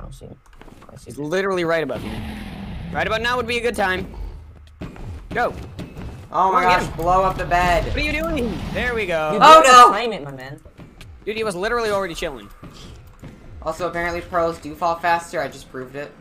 Oh, see. I see. He's literally right above me. Right about now would be a good time. Go. Oh my Come my gosh, blow up the bed. What are you doing? There we go. You Oh, no! Claim it, my man. Dude, he was literally already chilling. Also, apparently pearls do fall faster. I just proved it.